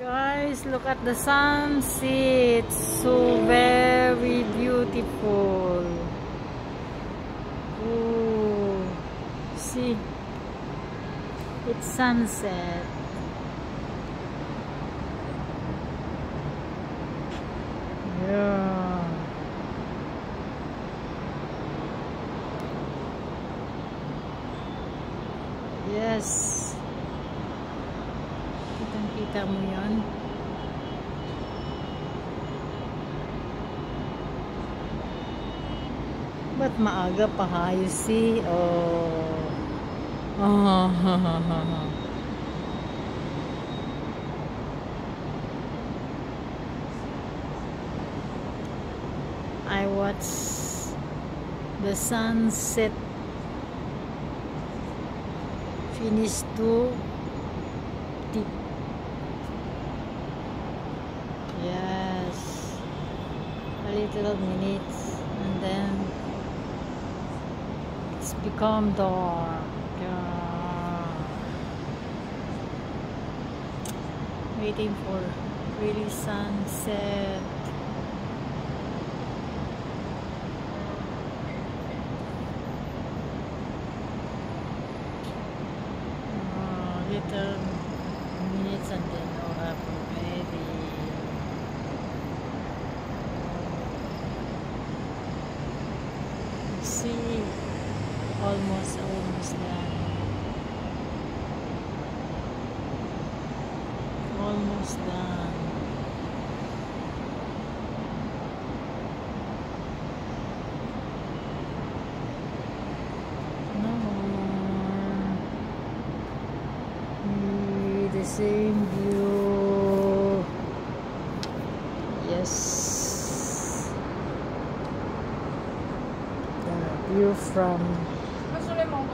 Guys, look at the sunset. So very beautiful. Oh, see, it's sunset. Yeah. Yes. Kitang-kita mo yon. Ba't maaga pa hayo si? Oh. Oh. I watch the sunset finish to tip. Little minutes and then it's become dark. Yeah. Waiting for really sunset. Oh, little minutes and then I'll have already. You see, almost, almost done. Almost done. No more. The same view. Yes. View from 阿叔，你望嗰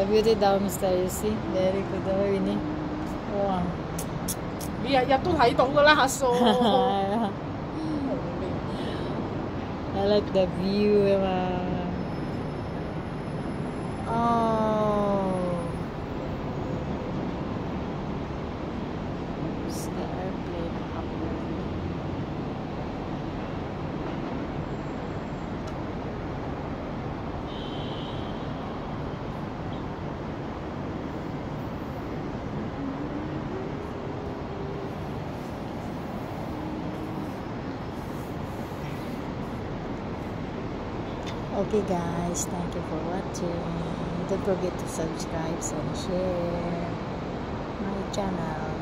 The beauty downstairs, you see? Very good, oh, Winnie. Wow. 你日日都睇到㗎啦，阿叔。 I like the view, Emma. Oh. Okay guys, thank you for watching. Don't forget to subscribe and share my channel.